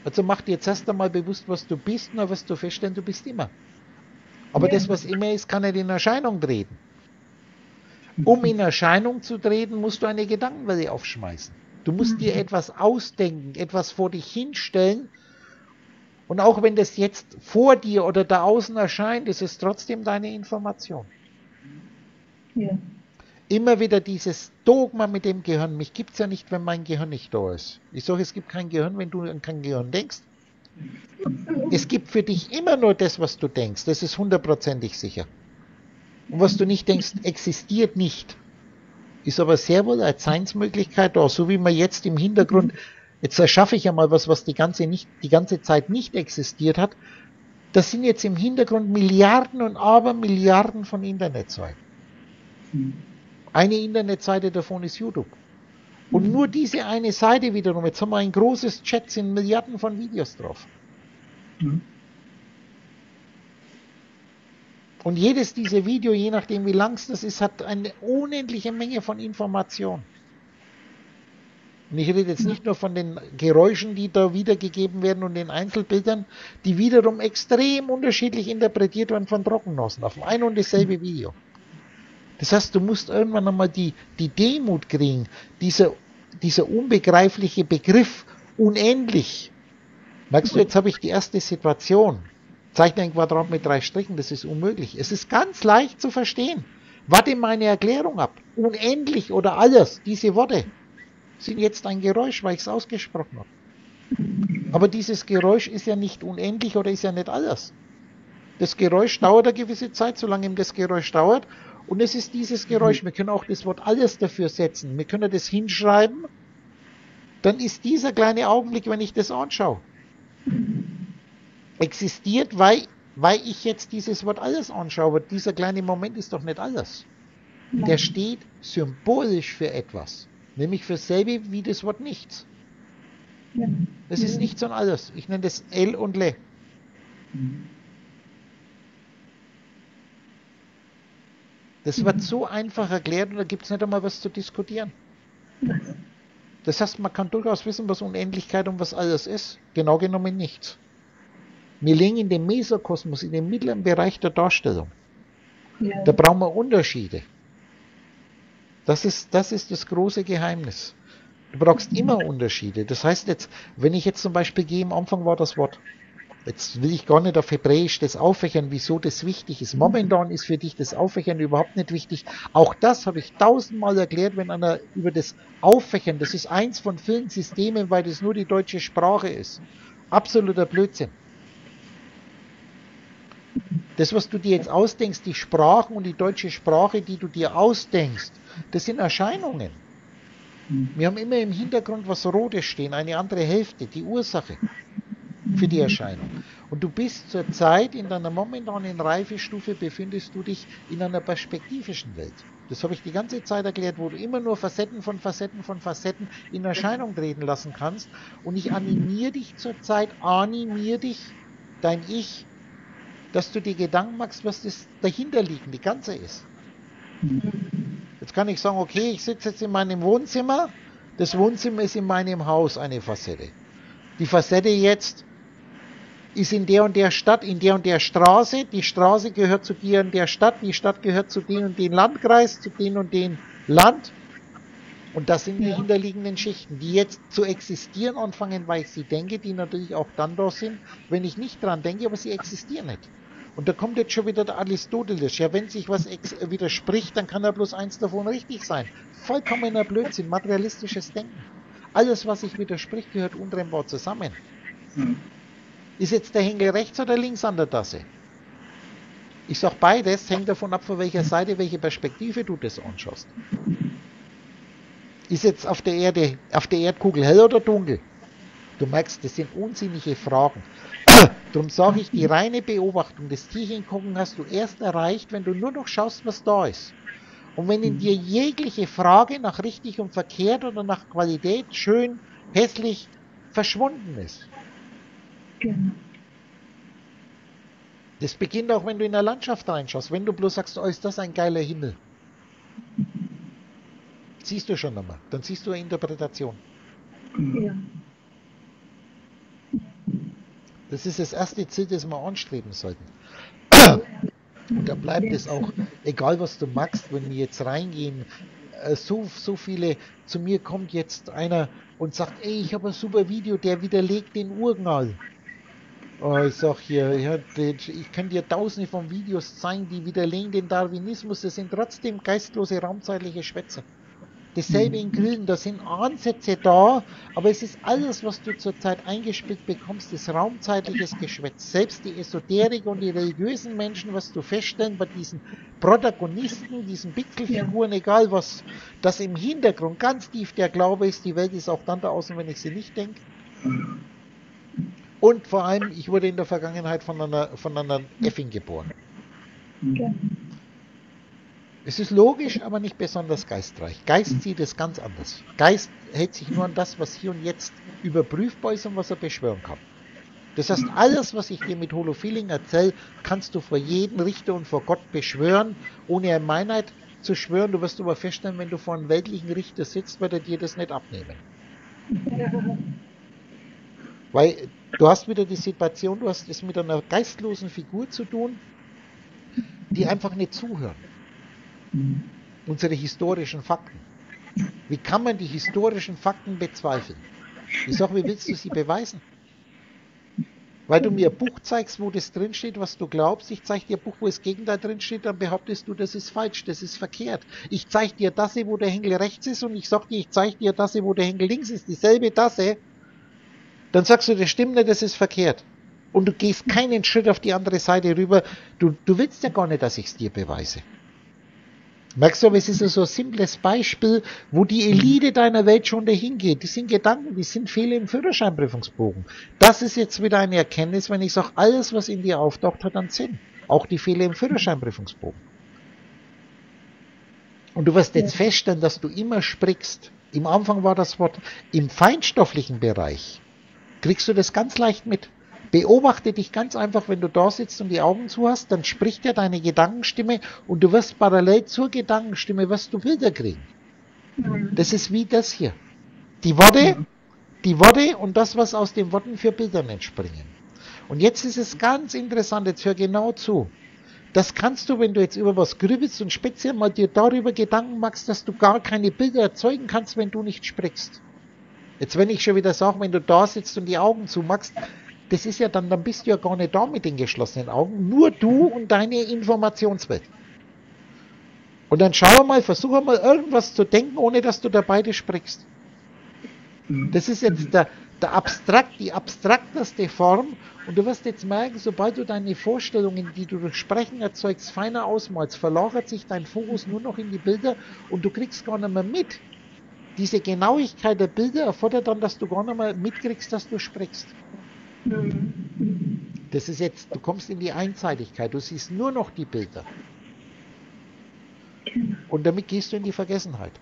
Also mach dir jetzt erst einmal bewusst, was du bist, und dann wirst du feststellen, du bist immer. Aber ja. das, was immer ist, kann nicht in Erscheinung treten. Um in Erscheinung zu treten, musst du eine Gedankenwelle aufschmeißen. Du musst dir mhm. etwas ausdenken, etwas vor dich hinstellen, und auch wenn das jetzt vor dir oder da außen erscheint, ist es trotzdem deine Information. Ja. Immer wieder dieses Dogma mit dem Gehirn. Mich gibt es ja nicht, wenn mein Gehirn nicht da ist. Ich sage, es gibt kein Gehirn, wenn du an kein Gehirn denkst. Es gibt für dich immer nur das, was du denkst. Das ist hundertprozentig sicher. Und was du nicht denkst, existiert nicht. Ist aber sehr wohl als Seinsmöglichkeit da, so wie man jetzt im Hintergrund Jetzt erschaffe ich ja mal was, was die ganze, nicht, die ganze Zeit nicht existiert hat. Das sind jetzt im Hintergrund Milliarden und Abermilliarden von Internetseiten. Hm. Eine Internetseite davon ist YouTube. Und hm. nur diese eine Seite wiederum, jetzt haben wir ein großes Chat, sind Milliarden von Videos drauf. Hm. Und jedes dieser Video, je nachdem wie lang es das ist, hat eine unendliche Menge von Informationen. Und ich rede jetzt nicht nur von den Geräuschen, die da wiedergegeben werden und den Einzelbildern, die wiederum extrem unterschiedlich interpretiert werden von Trockennossen auf ein und dasselbe Video. Das heißt, du musst irgendwann einmal die, die Demut kriegen, dieser, dieser unbegreifliche Begriff unendlich. Merkst du, jetzt habe ich die erste Situation. Zeichne ein Quadrat mit drei Strichen, das ist unmöglich. Es ist ganz leicht zu verstehen. Warte meine Erklärung ab. Unendlich oder alles, diese Worte sind jetzt ein Geräusch, weil ich es ausgesprochen habe. Aber dieses Geräusch ist ja nicht unendlich oder ist ja nicht alles. Das Geräusch dauert eine gewisse Zeit, solange ihm das Geräusch dauert. Und es ist dieses Geräusch. Wir können auch das Wort alles dafür setzen. Wir können das hinschreiben. Dann ist dieser kleine Augenblick, wenn ich das anschaue, existiert, weil, weil ich jetzt dieses Wort alles anschaue. Dieser kleine Moment ist doch nicht alles. Der steht symbolisch für etwas. Nämlich für selbe wie das Wort nichts. Ja. Das ist nichts und alles. Ich nenne das L und Le. Das wird so einfach erklärt und da gibt es nicht einmal was zu diskutieren. Das heißt, man kann durchaus wissen, was Unendlichkeit und was alles ist. Genau genommen nichts. Wir liegen in dem Mesokosmos, in dem mittleren Bereich der Darstellung. Ja. Da brauchen wir Unterschiede. Das ist, das ist das große Geheimnis. Du brauchst immer Unterschiede. Das heißt jetzt, wenn ich jetzt zum Beispiel gehe, am Anfang war das Wort. Jetzt will ich gar nicht auf Hebräisch das Auffächern, wieso das wichtig ist. Momentan ist für dich das Auffächern überhaupt nicht wichtig. Auch das habe ich tausendmal erklärt, wenn einer über das Auffächern, das ist eins von vielen Systemen, weil das nur die deutsche Sprache ist. Absoluter Blödsinn. Das, was du dir jetzt ausdenkst, die Sprachen und die deutsche Sprache, die du dir ausdenkst, das sind Erscheinungen. Wir haben immer im Hintergrund was Rotes stehen, eine andere Hälfte, die Ursache für die Erscheinung. Und du bist zurzeit in deiner momentanen Reifestufe, befindest du dich in einer perspektivischen Welt. Das habe ich die ganze Zeit erklärt, wo du immer nur Facetten von Facetten von Facetten in Erscheinung treten lassen kannst. Und ich animiere dich zurzeit, animiere dich, dein Ich, dass du dir Gedanken machst, was das dahinterliegende Ganze ist. Jetzt kann ich sagen, okay, ich sitze jetzt in meinem Wohnzimmer. Das Wohnzimmer ist in meinem Haus eine Facette. Die Facette jetzt ist in der und der Stadt, in der und der Straße. Die Straße gehört zu dir und der Stadt. Die Stadt gehört zu dem und dem Landkreis, zu dem und dem Land. Und das sind die ja. hinterliegenden Schichten, die jetzt zu existieren anfangen, weil ich sie denke, die natürlich auch dann da sind, wenn ich nicht dran denke, aber sie existieren nicht. Und da kommt jetzt schon wieder der Aristoteles. Ja, wenn sich was widerspricht, dann kann ja bloß eins davon richtig sein. Vollkommener Blödsinn, materialistisches Denken. Alles, was sich widerspricht, gehört untrennbar zusammen. Hm. Ist jetzt der Henkel rechts oder links an der Tasse? Ich sag beides, hängt davon ab, von welcher Seite, welche Perspektive du das anschaust. Ist jetzt auf der Erde, auf der Erdkugel hell oder dunkel? Du merkst, das sind unsinnige Fragen. Darum sage ich, die reine Beobachtung des Tierchengucken hast du erst erreicht, wenn du nur noch schaust, was da ist. Und wenn in dir jegliche Frage nach richtig und verkehrt oder nach Qualität, schön, hässlich, verschwunden ist. Genau. Das beginnt auch, wenn du in der Landschaft reinschaust. Wenn du bloß sagst, oh, ist das ein geiler Himmel. Siehst du schon einmal. Dann siehst du eine Interpretation. Ja. Das ist das erste Ziel, das wir anstreben sollten. Und da bleibt es auch, egal was du magst, wenn wir jetzt reingehen, äh, so, so viele, zu mir kommt jetzt einer und sagt, ey, ich habe ein super Video, der widerlegt den Urknall. Oh, ich sag hier, ich kann dir tausende von Videos zeigen, die widerlegen den Darwinismus, das sind trotzdem geistlose raumzeitliche Schwätze. Dasselbe in Grillen, da sind Ansätze da, aber es ist alles, was du zurzeit eingespielt bekommst, ist raumzeitliches Geschwätz. Selbst die Esoterik und die religiösen Menschen, was du feststellen bei diesen Protagonisten, diesen Pixelfiguren, egal was, das im Hintergrund ganz tief der Glaube ist, die Welt ist auch dann da außen, wenn ich sie nicht denke. Und vor allem, ich wurde in der Vergangenheit von einer, von einer Effin geboren. Okay. Es ist logisch, aber nicht besonders geistreich. Geist sieht es ganz anders. Geist hält sich nur an das, was hier und jetzt überprüfbar ist und was er beschwören kann. Das heißt, alles, was ich dir mit Holofeeling erzähle, kannst du vor jedem Richter und vor Gott beschwören, ohne eine Meinheit zu schwören. Du wirst aber feststellen, wenn du vor einem weltlichen Richter sitzt, wird er dir das nicht abnehmen. Weil du hast wieder die Situation, du hast es mit einer geistlosen Figur zu tun, die einfach nicht zuhören. Mhm. Unsere historischen Fakten. Wie kann man die historischen Fakten bezweifeln? Ich sage, wie willst du sie beweisen? Weil du mir ein Buch zeigst, wo das drinsteht, was du glaubst. Ich zeige dir ein Buch, wo das Gegenteil drinsteht, dann behauptest du, das ist falsch, das ist verkehrt. Ich zeige dir das, wo der Henkel rechts ist und ich sage dir, ich zeige dir das, wo der Henkel links ist, dieselbe Tasse dann sagst du, das stimmt nicht, das ist verkehrt. Und du gehst keinen Schritt auf die andere Seite rüber. Du, du willst ja gar nicht, dass ich es dir beweise. Merkst du, aber es ist so ein simples Beispiel, wo die Elite deiner Welt schon dahin geht. Die sind Gedanken, die sind Fehler im Führerscheinprüfungsbogen. Das ist jetzt wieder eine Erkenntnis, wenn ich sage, alles, was in dir auftaucht, hat einen Sinn. Auch die Fehler im Führerscheinprüfungsbogen. Und du wirst jetzt feststellen, dass du immer sprichst. Im Anfang war das Wort im feinstofflichen Bereich kriegst du das ganz leicht mit. Beobachte dich ganz einfach, wenn du da sitzt und die Augen zu hast, dann spricht ja deine Gedankenstimme und du wirst parallel zur Gedankenstimme, wirst du Bilder kriegen. Mhm. Das ist wie das hier. Die Worte, mhm. die Worte und das, was aus den Worten für Bildern entspringen. Und jetzt ist es ganz interessant, jetzt hör genau zu. Das kannst du, wenn du jetzt über was grübelst und speziell mal dir darüber Gedanken machst, dass du gar keine Bilder erzeugen kannst, wenn du nicht sprichst. Jetzt, wenn ich schon wieder sage, wenn du da sitzt und die Augen zumachst, das ist ja dann, dann bist du ja gar nicht da mit den geschlossenen Augen. Nur du und deine Informationswelt. Und dann schau mal, versuche mal irgendwas zu denken, ohne dass du dabei das sprichst. Das ist jetzt der, der abstrakt, die abstrakteste Form. Und du wirst jetzt merken, sobald du deine Vorstellungen, die du durch Sprechen erzeugst, feiner ausmalst, verlagert sich dein Fokus nur noch in die Bilder und du kriegst gar nicht mehr mit, diese Genauigkeit der Bilder erfordert dann, dass du gar nicht mal mitkriegst, dass du sprichst. Das ist jetzt, du kommst in die Einseitigkeit, du siehst nur noch die Bilder. Und damit gehst du in die Vergessenheit.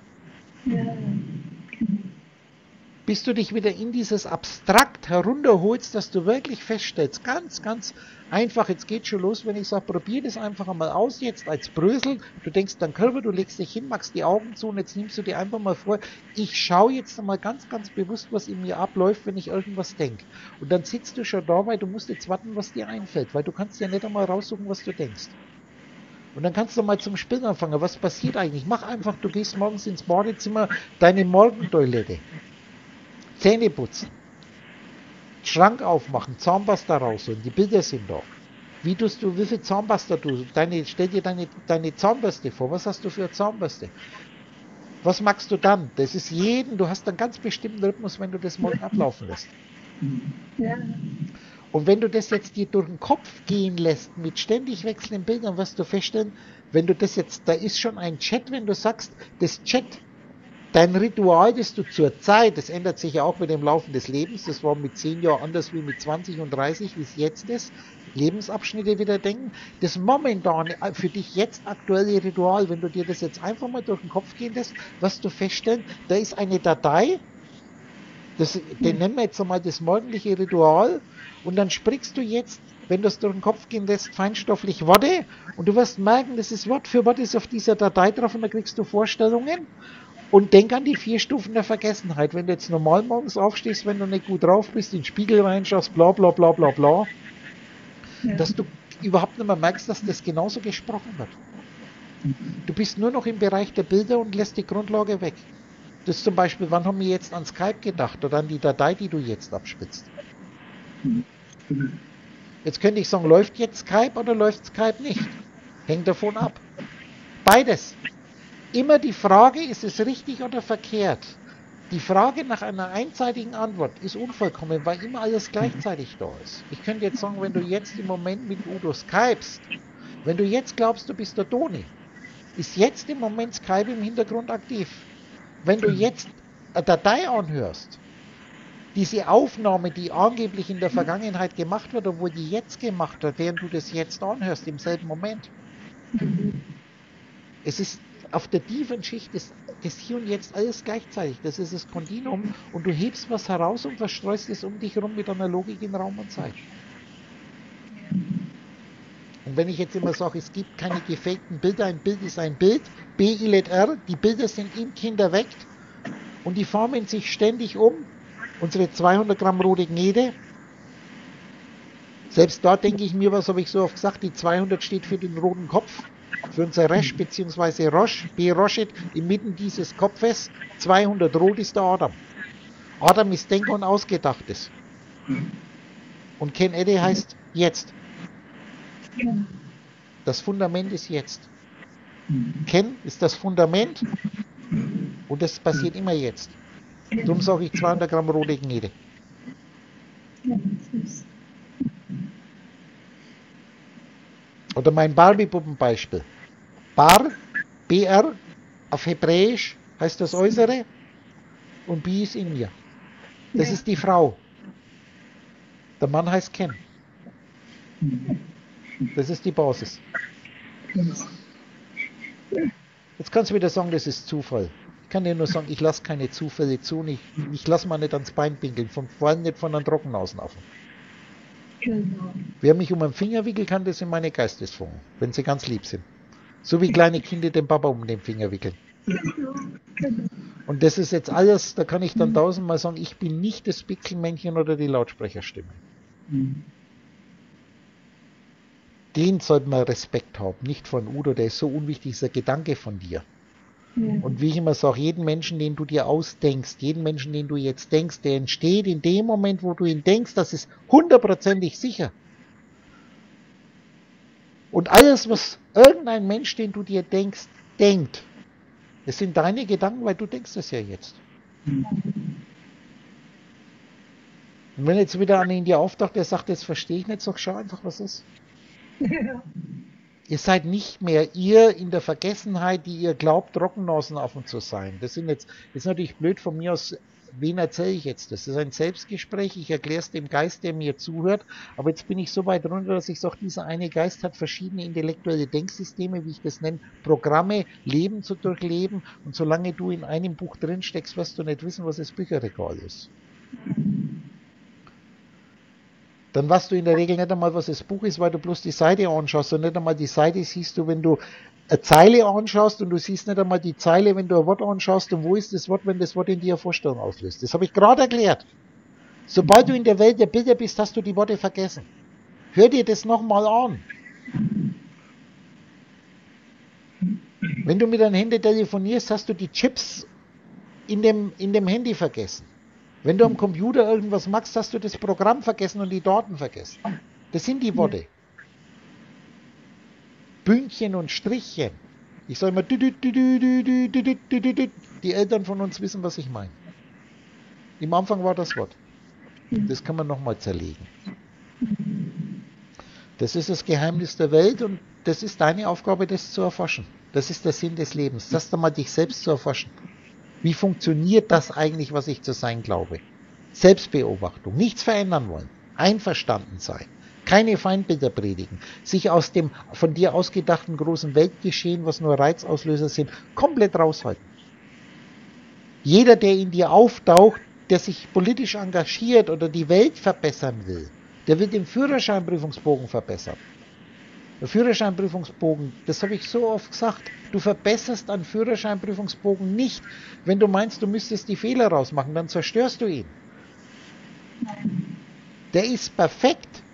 Bis du dich wieder in dieses Abstrakt herunterholst, dass du wirklich feststellst, ganz, ganz einfach, jetzt geht schon los, wenn ich sage, probier das einfach einmal aus, jetzt als Brösel, du denkst dann Körper, du legst dich hin, machst die Augen zu und jetzt nimmst du dir einfach mal vor, ich schaue jetzt einmal ganz, ganz bewusst, was in mir abläuft, wenn ich irgendwas denke. Und dann sitzt du schon da, weil du musst jetzt warten, was dir einfällt, weil du kannst ja nicht einmal raussuchen, was du denkst. Und dann kannst du mal zum Spielen anfangen. Was passiert eigentlich? Mach einfach, du gehst morgens ins Badezimmer, deine Morgentoilette. Zähne putzen, Schrank aufmachen, Zahnpasta rausholen, die Bilder sind da. Wie tust du, wie viel Zahnpasta du, deine, stell dir deine, deine Zahnbürste vor, was hast du für eine Zahnbürste? Was machst du dann? Das ist jeden, du hast einen ganz bestimmten Rhythmus, wenn du das morgen ablaufen lässt. Ja, Und wenn du das jetzt dir durch den Kopf gehen lässt mit ständig wechselnden Bildern, wirst du feststellen, wenn du das jetzt, da ist schon ein Chat, wenn du sagst, das Chat Dein Ritual, das du zur Zeit, das ändert sich ja auch mit dem Laufen des Lebens, das war mit 10 Jahren anders wie mit 20 und 30, wie es jetzt ist, Lebensabschnitte wieder denken, das momentan äh, für dich jetzt aktuelle Ritual, wenn du dir das jetzt einfach mal durch den Kopf gehen lässt, wirst du feststellen, da ist eine Datei, das, den nennen wir jetzt einmal das morgendliche Ritual und dann sprichst du jetzt, wenn du es durch den Kopf gehen lässt, feinstofflich Worte und du wirst merken, das ist Wort für Wort ist auf dieser Datei drauf und da kriegst du Vorstellungen und denk an die vier Stufen der Vergessenheit. Wenn du jetzt normal morgens aufstehst, wenn du nicht gut drauf bist, in den Spiegel reinschaust, bla bla bla bla bla, ja. dass du überhaupt nicht mehr merkst, dass das genauso gesprochen wird. Du bist nur noch im Bereich der Bilder und lässt die Grundlage weg. Das ist zum Beispiel, wann haben wir jetzt an Skype gedacht oder an die Datei, die du jetzt abspitzt? Jetzt könnte ich sagen, läuft jetzt Skype oder läuft Skype nicht? Hängt davon ab. Beides. Immer die Frage, ist es richtig oder verkehrt? Die Frage nach einer einseitigen Antwort ist unvollkommen, weil immer alles gleichzeitig da ist. Ich könnte jetzt sagen, wenn du jetzt im Moment mit Udo skypst, wenn du jetzt glaubst, du bist der Toni, ist jetzt im Moment Skype im Hintergrund aktiv. Wenn du jetzt eine Datei anhörst, diese Aufnahme, die angeblich in der Vergangenheit gemacht wird, obwohl die jetzt gemacht wird, während du das jetzt anhörst, im selben Moment. Es ist auf der tiefen Schicht ist das Hier und Jetzt alles gleichzeitig. Das ist das Kontinuum und du hebst was heraus und verstreust es um dich herum mit einer Logik in Raum und Zeit. Und wenn ich jetzt immer sage, es gibt keine gefakten Bilder, ein Bild ist ein Bild, B, I, L, R, die Bilder sind im Kind erweckt und die formen sich ständig um. Unsere 200 Gramm rote Gnede, selbst da denke ich mir, was habe ich so oft gesagt, die 200 steht für den roten Kopf für unser Resch bzw. Roche, B. Roschet, inmitten dieses Kopfes, 200 rot ist der Adam. Adam ist Denker und Ausgedachtes. Und Ken Eddy heißt jetzt. Das Fundament ist jetzt. Ken ist das Fundament und das passiert immer jetzt. Darum sage ich 200 Gramm rote Gnede. Ja, ist Oder mein Barbie-Puppenbeispiel. Bar, BR, auf Hebräisch heißt das Äußere und B ist in mir. Das Ja. ist die Frau. Der Mann heißt Ken. Das ist die Basis. Jetzt kannst du wieder sagen, das ist Zufall. Ich kann dir nur sagen, ich lasse keine Zufälle zu. Ich, ich lasse mal nicht ans Bein pinkeln, von, vor allem nicht von einem Trockenausenaffen. Genau. Wer mich um den Finger wickelt, kann das in meine Geistesfunken, wenn sie ganz lieb sind. So wie kleine Kinder den Papa um den Finger wickeln. Genau. Und das ist jetzt alles, da kann ich dann tausendmal sagen, ich bin nicht das Pixelmännchen oder die Lautsprecherstimme. Den sollte man Respekt haben, nicht von Udo, der ist so unwichtig, ist ein Gedanke von dir. Ja. Und wie ich immer sage, jeden Menschen, den du dir ausdenkst, jeden Menschen, den du jetzt denkst, der entsteht in dem Moment, wo du ihn denkst, das ist hundertprozentig sicher. Und alles, was irgendein Mensch, den du dir denkst, denkt, es sind deine Gedanken, weil du denkst es ja jetzt. Und wenn jetzt wieder einer in dir auftaucht, der sagt, das verstehe ich nicht, sag, schau einfach, was ist. Ja. Ihr seid nicht mehr ihr in der Vergessenheit, die ihr glaubt, Trockennasenaffen zu sein. Das sind jetzt, das ist natürlich blöd von mir aus, wen erzähle ich jetzt das? Das ist ein Selbstgespräch, ich erkläre es dem Geist, der mir zuhört, aber jetzt bin ich so weit runter, dass ich sage, dieser eine Geist hat verschiedene intellektuelle Denksysteme, wie ich das nenne, Programme, Leben zu durchleben und solange du in einem Buch drin steckst, wirst du nicht wissen, was das Bücherregal ist. Dann weißt du in der Regel nicht einmal, was das Buch ist, weil du bloß die Seite anschaust und nicht einmal die Seite siehst du, wenn du eine Zeile anschaust und du siehst nicht einmal die Zeile, wenn du ein Wort anschaust und wo ist das Wort, wenn das Wort in dir Vorstellung auslöst. Das habe ich gerade erklärt. Sobald du in der Welt der Bilder bist, hast du die Worte vergessen. Hör dir das nochmal an. Wenn du mit deinem Handy telefonierst, hast du die Chips in dem, in dem Handy vergessen. Wenn du am Computer irgendwas machst, hast du das Programm vergessen und die Daten vergessen. Das sind die Worte. Bündchen und Strichchen. Ich sage immer, die Eltern von uns wissen, was ich meine. Im Anfang war das Wort. Das kann man nochmal zerlegen. Das ist das Geheimnis der Welt und das ist deine Aufgabe, das zu erforschen. Das ist der Sinn des Lebens. Das einmal dich selbst zu erforschen. Wie funktioniert das eigentlich, was ich zu sein glaube? Selbstbeobachtung, nichts verändern wollen, einverstanden sein, keine Feindbilder predigen, sich aus dem von dir ausgedachten großen Weltgeschehen, was nur Reizauslöser sind, komplett raushalten. Jeder, der in dir auftaucht, der sich politisch engagiert oder die Welt verbessern will, der wird den Führerscheinprüfungsbogen verbessern. Führerscheinprüfungsbogen, das habe ich so oft gesagt, du verbesserst einen Führerscheinprüfungsbogen nicht, wenn du meinst, du müsstest die Fehler rausmachen, dann zerstörst du ihn. Der ist perfekt.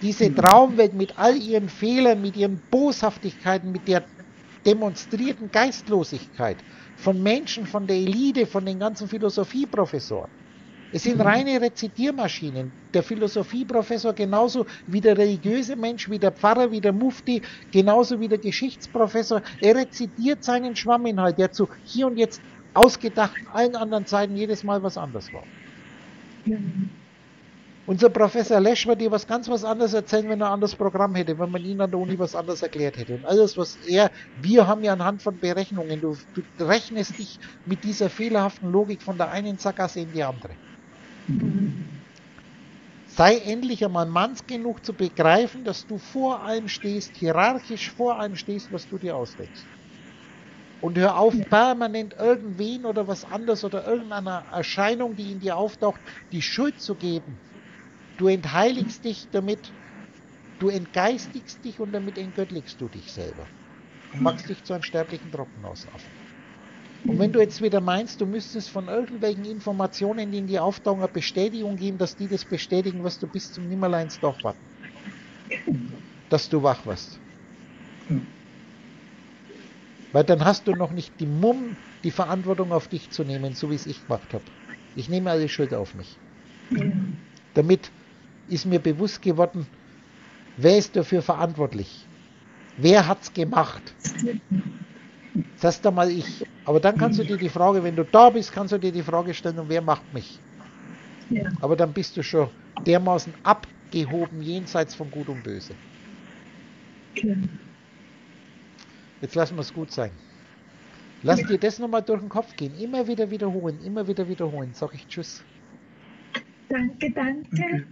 Diese Traumwelt mit all ihren Fehlern, mit ihren Boshaftigkeiten, mit der demonstrierten Geistlosigkeit von Menschen, von der Elite, von den ganzen Philosophieprofessoren. Es sind reine Rezitiermaschinen. Der Philosophieprofessor genauso wie der religiöse Mensch, wie der Pfarrer, wie der Mufti, genauso wie der Geschichtsprofessor. Er rezitiert seinen Schwamminhalt, der zu hier und jetzt ausgedacht allen anderen Zeiten jedes Mal was anderes war. Unser Professor Lesch wird dir was ganz was anderes erzählen, wenn er ein anderes Programm hätte, wenn man ihn an der Uni was anderes erklärt hätte. Und alles, was er, wir haben ja anhand von Berechnungen, du, du rechnest dich mit dieser fehlerhaften Logik von der einen Sackgasse in die andere. Sei endlich einmal manns genug zu begreifen, dass du vor allem stehst, hierarchisch vor allem stehst, was du dir ausdenkst. Und hör auf, permanent irgendwen oder was anderes oder irgendeiner Erscheinung, die in dir auftaucht, die Schuld zu geben. Du entheiligst dich damit, du entgeistigst dich und damit entgöttlichst du dich selber. Und machst dich zu einem sterblichen Trockenausaffen. Und wenn du jetzt wieder meinst, du müsstest von irgendwelchen Informationen, die in dir auftauchen, eine Bestätigung geben, dass die das bestätigen, was du bis zum Nimmerleins doch warten. Dass du wach wirst. Weil dann hast du noch nicht die Mumm, die Verantwortung auf dich zu nehmen, so wie es ich gemacht habe. Ich nehme alle Schuld auf mich. Damit ist mir bewusst geworden, wer ist dafür verantwortlich? Wer hat's gemacht? Das heißt einmal ich. Aber dann kannst du dir die Frage, wenn du da bist, kannst du dir die Frage stellen, und wer macht mich? Ja. Aber dann bist du schon dermaßen abgehoben jenseits von Gut und Böse. Okay. Jetzt lassen wir es gut sein. Lass dir das nochmal durch den Kopf gehen. Immer wieder wiederholen, immer wieder wiederholen. Sag ich Tschüss. Danke, danke. Okay.